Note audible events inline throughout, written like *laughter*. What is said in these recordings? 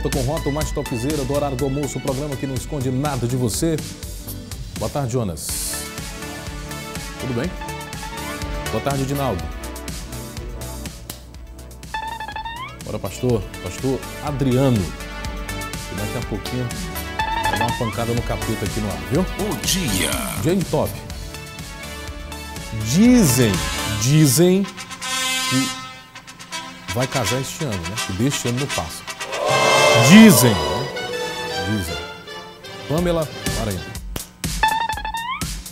Volta com Rota, o mais topzeira do horário do almoço, o programa que não esconde nada de você. Boa tarde, Jonas. Tudo bem? Boa tarde, Dinaldo. Bora, pastor. Pastor Adriano. E daqui a pouquinho vai dar uma pancada no capeta aqui no ar, viu? O dia. Jane Top. Dizem, dizem que vai casar este ano, né? Que deste ano não passa. Dizem? Dizem. Pamela Maranhão.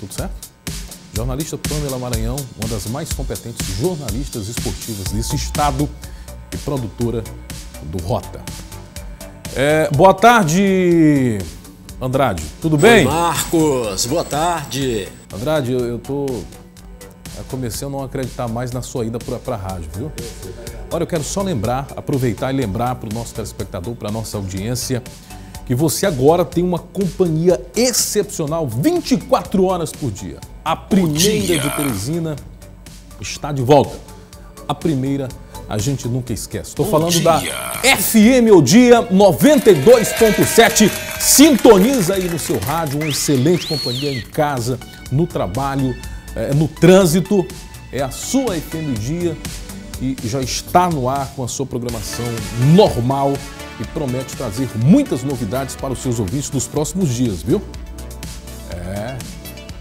Tudo certo? Jornalista Pamela Maranhão, uma das mais competentes jornalistas esportivas desse estado e produtora do Rota. É, boa tarde, Andrade. Tudo bem? Oi, Marcos, boa tarde. Andrade, eu, eu tô. Eu comecei a não acreditar mais na sua ida para a rádio, viu? Olha, eu quero só lembrar, aproveitar e lembrar para o nosso telespectador, para a nossa audiência, que você agora tem uma companhia excepcional 24 horas por dia. A primeira de Teresina está de volta. A primeira a gente nunca esquece. Estou falando da dia. FM O Dia 92.7. Sintoniza aí no seu rádio, uma excelente companhia em casa, no trabalho, eh, no trânsito. É a sua FM Dia e já está no ar com a sua programação normal e promete trazer muitas novidades para os seus ouvintes nos próximos dias, viu? É.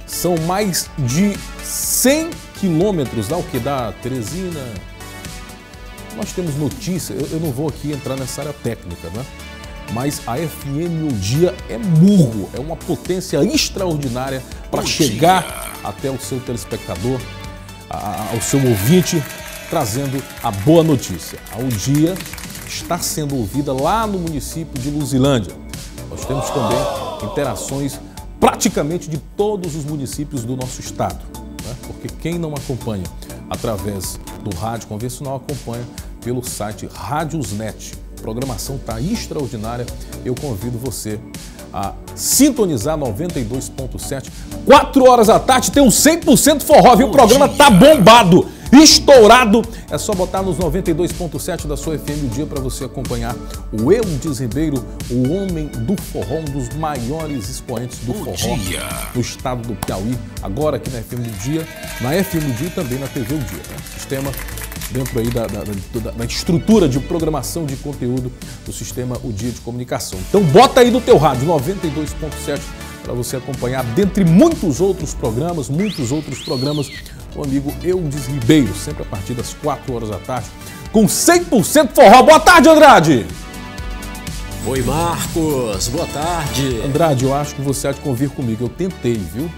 São mais de 100 quilômetros, dá o que? Da Teresina, nós temos notícia, eu, eu não vou aqui entrar nessa área técnica, né? Mas a FM O Dia é murro, é uma potência extraordinária para chegar Dia. até o seu telespectador, a- ao seu ouvinte, trazendo a boa notícia. A O Dia está sendo ouvida lá no município de Luzilândia. Nós temos também interações praticamente de todos os municípios do nosso estado. né? Porque quem não acompanha através do rádio convencional acompanha pelo site Radiosnet. Programação está extraordinária. Eu convido você a sintonizar 92.7. 4 horas da tarde tem um 100% forró, viu? O programa tá bombado, estourado. É só botar nos 92.7 da sua FM o dia para você acompanhar o Eudes Ribeiro, o homem do forró, um dos maiores expoentes do forró dia. no estado do Piauí, agora aqui na FM do Dia, na FM do Dia e também na TV o Dia. Né? Sistema dentro aí da, da- da- da estrutura de programação de conteúdo do sistema O Dia de Comunicação. Então bota aí no teu rádio 92.7 para você acompanhar, dentre muitos outros programas, muitos outros programas, o amigo Eudes Ribeiro, sempre a partir das 4 horas da tarde, com 100% forró. Boa tarde, Andrade! Oi, Marcos, boa tarde. Andrade, eu acho que você há de convir comigo. Eu tentei, viu?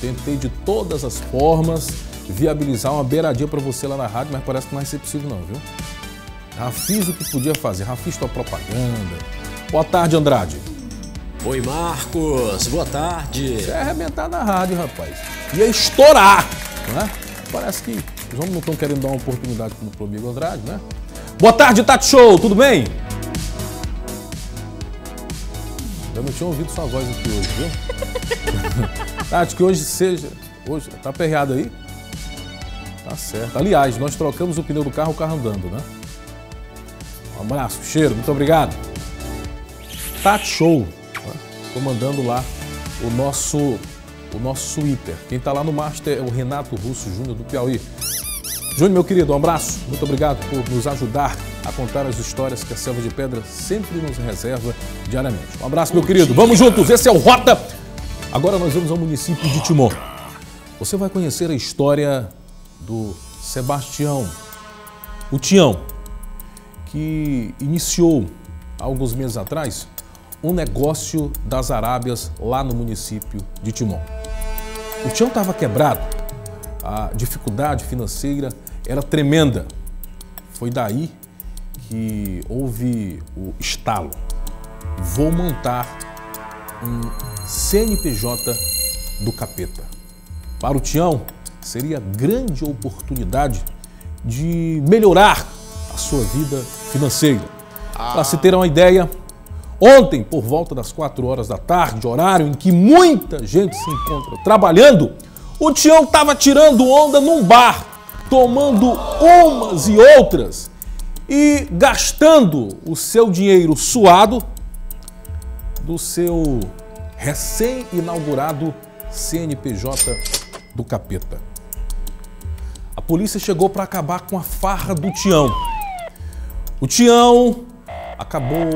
Tentei de todas as formas viabilizar uma beiradinha para você lá na rádio, mas parece que não vai ser possível não, viu? Já fiz o que podia fazer, já fiz tua propaganda. Boa tarde, Andrade. Oi, Marcos, boa tarde. Você é arrebentar na rádio, rapaz. Ia estourar, né? Parece que os homens não estão querendo dar uma oportunidade pro amigo Andrade, né? Boa tarde, Tati Show, tudo bem? Eu não tinha ouvido sua voz aqui hoje, viu? *laughs* Tati, que hoje seja. Hoje, tá aperreado aí? Certo. Aliás, nós trocamos o pneu do carro, o carro andando, né? Um abraço, cheiro, muito obrigado. Tati Show, né? comandando lá o nosso, o nosso sweeper. Quem está lá no master é o Renato Russo Júnior do Piauí. Júnior, meu querido, um abraço. Muito obrigado por nos ajudar a contar as histórias que a Selva de Pedra sempre nos reserva diariamente. Um abraço, meu querido. Vamos juntos, esse é o Rota. Agora nós vamos ao município de Timon. Você vai conhecer a história do Sebastião, o Tião, que iniciou alguns meses atrás um negócio das Arábias lá no município de Timon. O Tião estava quebrado, a dificuldade financeira era tremenda. Foi daí que houve o estalo. Vou montar um CNPJ do capeta. Para o Tião, seria grande oportunidade de melhorar a sua vida financeira. Para se ter uma ideia, ontem, por volta das 4 horas da tarde, horário em que muita gente se encontra trabalhando, o Tião estava tirando onda num bar, tomando umas e outras. e gastando o seu dinheiro suado do seu recém-inaugurado CNPJ do Capeta. Polícia chegou para acabar com a farra do Tião. O Tião acabou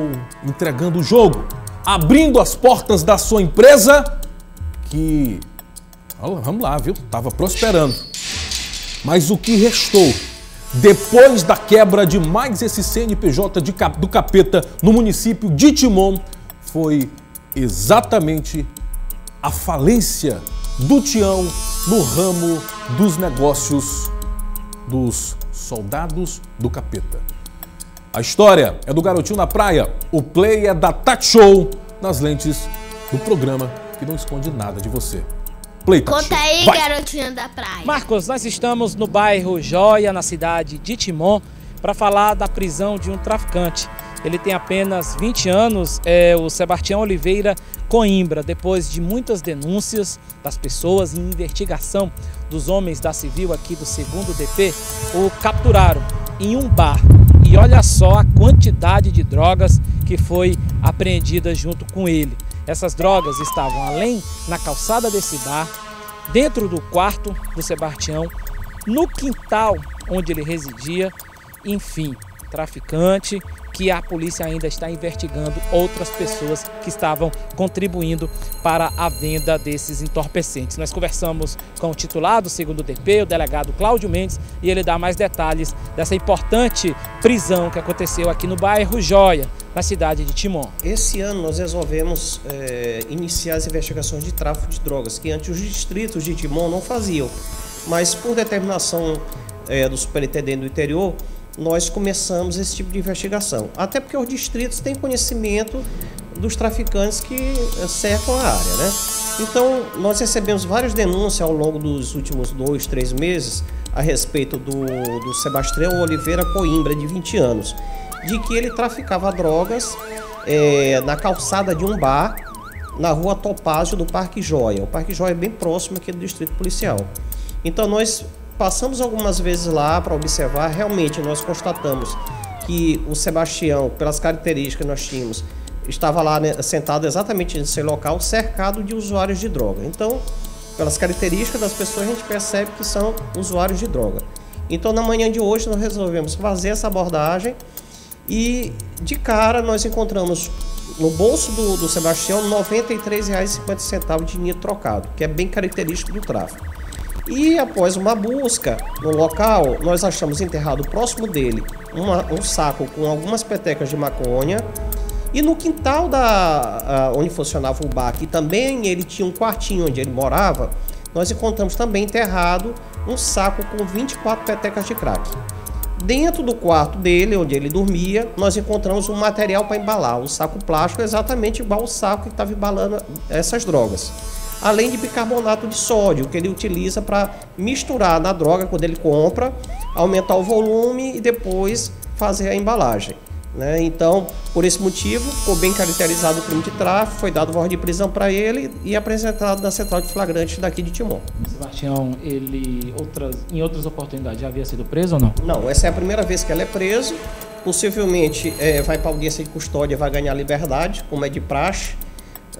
entregando o jogo, abrindo as portas da sua empresa que, vamos lá, viu? Estava prosperando. Mas o que restou depois da quebra de mais esse CNPJ de, do capeta no município de Timon foi exatamente a falência do Tião no ramo dos negócios dos soldados do capeta. A história é do garotinho na praia, o play é da Tati Show nas lentes do programa que não esconde nada de você. Play, Tati Conta aí, Vai. garotinho da praia. Marcos, nós estamos no bairro Joia, na cidade de Timon, para falar da prisão de um traficante. Ele tem apenas 20 anos, é o Sebastião Oliveira Coimbra, depois de muitas denúncias das pessoas e investigação dos homens da civil aqui do segundo DP, o capturaram em um bar. E olha só a quantidade de drogas que foi apreendida junto com ele. Essas drogas estavam além na calçada desse bar, dentro do quarto do Sebastião, no quintal onde ele residia, enfim, traficante que a polícia ainda está investigando outras pessoas que estavam contribuindo para a venda desses entorpecentes. Nós conversamos com o titular do segundo DP, o delegado Cláudio Mendes, e ele dá mais detalhes dessa importante prisão que aconteceu aqui no bairro Joia, na cidade de Timon. Esse ano nós resolvemos é, iniciar as investigações de tráfico de drogas, que antes os distritos de Timon não faziam, mas por determinação é, do superintendente do interior, nós começamos esse tipo de investigação. Até porque os distritos têm conhecimento dos traficantes que eh, cercam a área, né? Então, nós recebemos várias denúncias ao longo dos últimos dois, três meses a respeito do, do Sebastião Oliveira Coimbra, de 20 anos, de que ele traficava drogas é, na calçada de um bar na rua Topázio do Parque Joia. O Parque Joia é bem próximo aqui do distrito policial. Então, nós passamos algumas vezes lá para observar, realmente nós constatamos que o Sebastião, pelas características que nós tínhamos, estava lá né, sentado exatamente nesse local, cercado de usuários de droga. Então, pelas características das pessoas, a gente percebe que são usuários de droga. Então, na manhã de hoje, nós resolvemos fazer essa abordagem e, de cara, nós encontramos no bolso do, do Sebastião R$ 93,50 de dinheiro trocado, que é bem característico do tráfico. E após uma busca no local, nós achamos enterrado próximo dele uma, um saco com algumas petecas de maconha. E no quintal da onde funcionava o bar, que também ele tinha um quartinho onde ele morava, nós encontramos também enterrado um saco com 24 petecas de crack. Dentro do quarto dele, onde ele dormia, nós encontramos um material para embalar, um saco plástico exatamente igual ao saco que estava embalando essas drogas além de bicarbonato de sódio, que ele utiliza para misturar na droga quando ele compra, aumentar o volume e depois fazer a embalagem. Né? Então, por esse motivo, ficou bem caracterizado o crime de tráfico, foi dado ordem de prisão para ele e apresentado na central de flagrantes daqui de Timon. Sebastião, ele outras, em outras oportunidades já havia sido preso ou não? Não, essa é a primeira vez que ele é preso. Possivelmente é, vai para audiência de custódia, vai ganhar liberdade, como é de praxe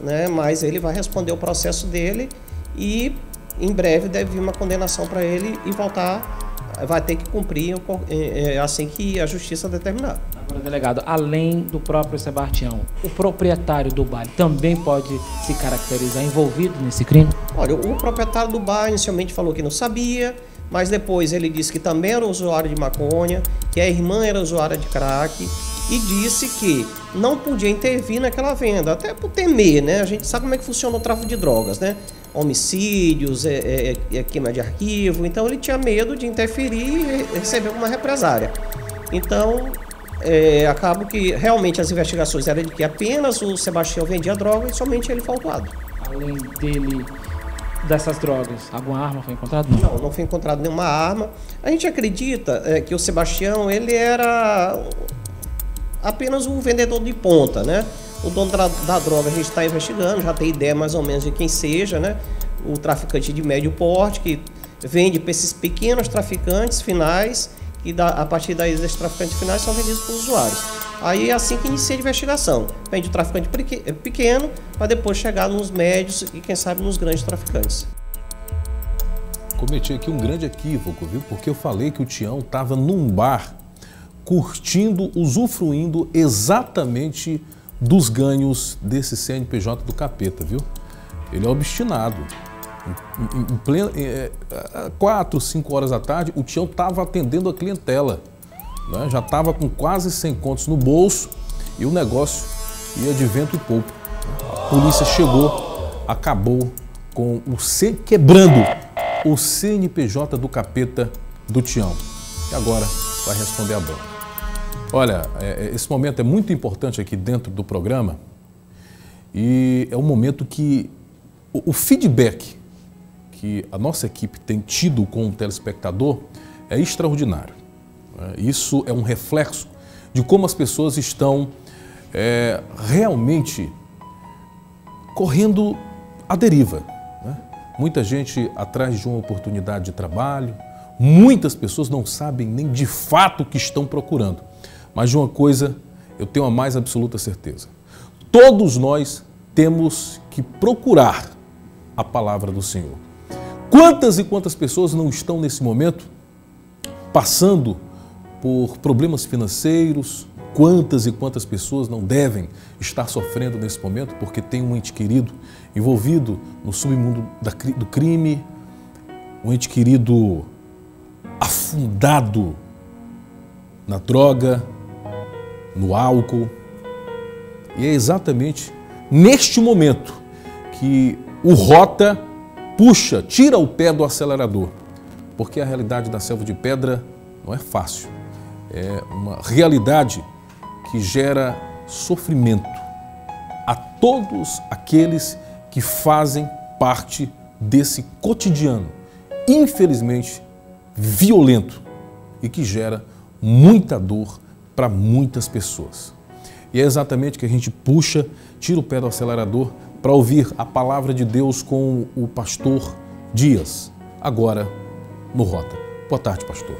né? Mas ele vai responder o processo dele e em breve deve vir uma condenação para ele e voltar, vai ter que cumprir é, é, assim que a justiça determinar. Agora, delegado, além do próprio Sebastião, o proprietário do bar também pode se caracterizar envolvido nesse crime? Olha, o proprietário do bar inicialmente falou que não sabia, mas depois ele disse que também era usuário de maconha, que a irmã era usuária de crack e disse que não podia intervir naquela venda, até por temer, né? A gente sabe como é que funciona o tráfico de drogas, né? Homicídios, é, é, é, é queima de arquivo, então ele tinha medo de interferir e receber uma represária. Então, é, acabo que realmente as investigações eram de que apenas o Sebastião vendia droga e somente ele faltado. Além dele dessas drogas, alguma arma foi encontrada? Não, não, foi encontrada nenhuma arma. A gente acredita é, que o Sebastião ele era apenas um vendedor de ponta, né? O dono da, da droga a gente está investigando, já tem ideia mais ou menos de quem seja, né? O traficante de médio porte que vende para esses pequenos traficantes finais e a partir daí esses traficantes finais são vendidos para os usuários. Aí é assim que inicia a investigação. Vende o traficante pequeno para depois chegar nos médios e quem sabe nos grandes traficantes. Cometi aqui um grande equívoco, viu? Porque eu falei que o Tião estava num bar curtindo, usufruindo exatamente dos ganhos desse CNPJ do capeta, viu? Ele é obstinado. Em, em, em pleno, é, é, quatro, cinco horas da tarde, o Tião estava atendendo a clientela. Né? Já estava com quase 100 contos no bolso e o negócio ia de vento e pouco. A polícia chegou, acabou com o C, quebrando o CNPJ do capeta do Tião. E agora vai responder a banca. Olha, é, é, esse momento é muito importante aqui dentro do programa e é um momento que o, feedback que a nossa equipe tem tido com o telespectador é extraordinário. Né? Isso é um reflexo de como as pessoas estão é, realmente correndo à deriva. Né? Muita gente atrás de uma oportunidade de trabalho, muitas pessoas não sabem nem de fato o que estão procurando. Mas de uma coisa eu tenho a mais absoluta certeza: todos nós temos que procurar a palavra do Senhor. Quantas e quantas pessoas não estão nesse momento passando por problemas financeiros? Quantas e quantas pessoas não devem estar sofrendo nesse momento porque tem um ente querido envolvido no submundo do crime, um ente querido afundado na droga, no álcool. E é exatamente neste momento que o Rota puxa, tira o pé do acelerador, porque a realidade da selva de pedra não é fácil. É uma realidade que gera sofrimento a todos aqueles que fazem parte desse cotidiano, infelizmente violento e que gera muita dor para muitas pessoas. E é exatamente que a gente puxa, tira o pé do acelerador para ouvir a palavra de Deus com o pastor Dias, agora no Rota. Boa tarde, pastor.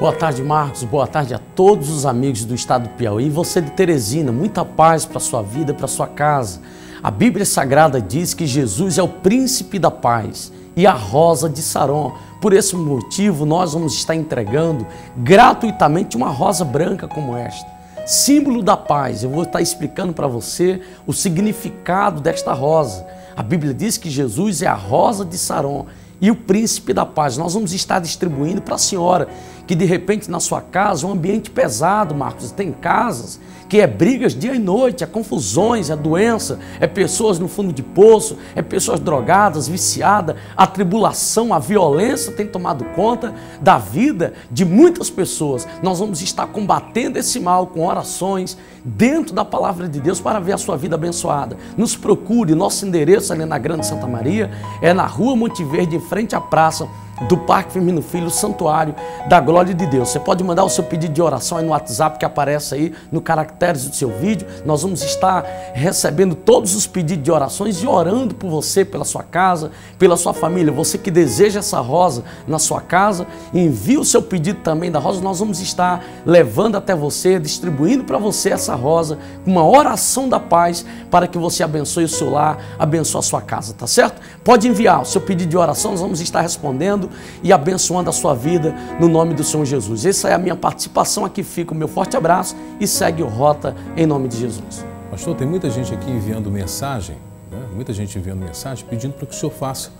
Boa tarde, Marcos. Boa tarde a todos os amigos do estado do Piauí. E você de Teresina, muita paz para sua vida, para sua casa. A Bíblia Sagrada diz que Jesus é o príncipe da paz e a rosa de Saron. Por esse motivo, nós vamos estar entregando gratuitamente uma rosa branca como esta, símbolo da paz. Eu vou estar explicando para você o significado desta rosa. A Bíblia diz que Jesus é a rosa de Saron e o príncipe da paz. Nós vamos estar distribuindo para a senhora que de repente na sua casa um ambiente pesado, Marcos, tem casas que é brigas dia e noite, é confusões, é doença, é pessoas no fundo de poço, é pessoas drogadas, viciadas, a tribulação, a violência tem tomado conta da vida de muitas pessoas. Nós vamos estar combatendo esse mal com orações dentro da palavra de Deus para ver a sua vida abençoada. Nos procure, nosso endereço ali na Grande Santa Maria é na Rua Monte Verde, frente à praça do Parque Firmino Filho, Santuário da Glória de Deus. Você pode mandar o seu pedido de oração aí no WhatsApp que aparece aí no caracteres do seu vídeo. Nós vamos estar recebendo todos os pedidos de orações e orando por você, pela sua casa, pela sua família. Você que deseja essa rosa na sua casa, envie o seu pedido também da rosa. Nós vamos estar levando até você, distribuindo para você essa rosa, com uma oração da paz para que você abençoe o seu lar, abençoe a sua casa, tá certo? Pode enviar o seu pedido de oração, nós vamos estar respondendo e abençoando a sua vida no nome do Senhor Jesus. Essa é a minha participação aqui. Fica o meu forte abraço e segue o Rota em nome de Jesus. Pastor, tem muita gente aqui enviando mensagem, né? muita gente enviando mensagem pedindo para que o senhor faça,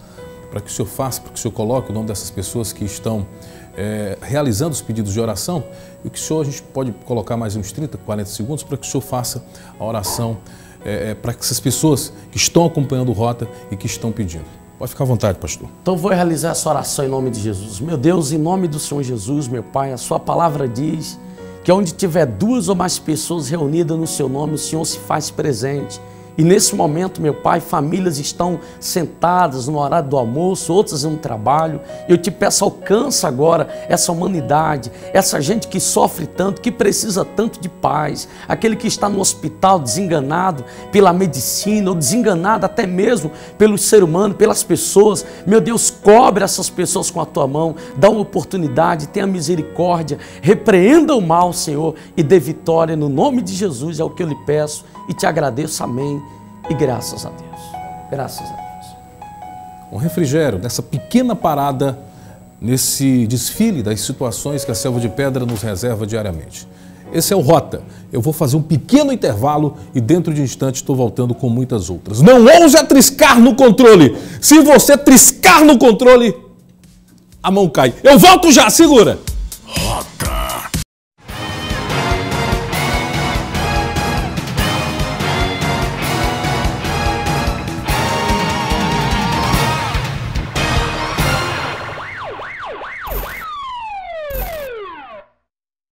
para que o senhor faça, para que o senhor coloque o nome dessas pessoas que estão é, realizando os pedidos de oração e que o senhor, a gente pode colocar mais uns 30, 40 segundos para que o senhor faça a oração é, é, para essas pessoas que estão acompanhando o Rota e que estão pedindo. Pode ficar à vontade, pastor. Então vou realizar essa oração em nome de Jesus. Meu Deus, em nome do Senhor Jesus, meu Pai, a sua palavra diz que onde tiver duas ou mais pessoas reunidas no seu nome, o Senhor se faz presente. E nesse momento, meu Pai, famílias estão sentadas no horário do almoço, outras no trabalho. Eu te peço, alcança agora essa humanidade, essa gente que sofre tanto, que precisa tanto de paz, aquele que está no hospital desenganado pela medicina, ou desenganado até mesmo pelo ser humano, pelas pessoas. Meu Deus, cobre essas pessoas com a tua mão, dá uma oportunidade, tenha misericórdia, repreenda o mal, Senhor, e dê vitória no nome de Jesus, é o que eu lhe peço e te agradeço, amém. E graças a Deus. Graças a Deus. Um refrigério nessa pequena parada, nesse desfile das situações que a Selva de Pedra nos reserva diariamente. Esse é o Rota. Eu vou fazer um pequeno intervalo e dentro de um instante estou voltando com muitas outras. Não ouse triscar no controle. Se você triscar no controle, a mão cai. Eu volto já, segura. Rota.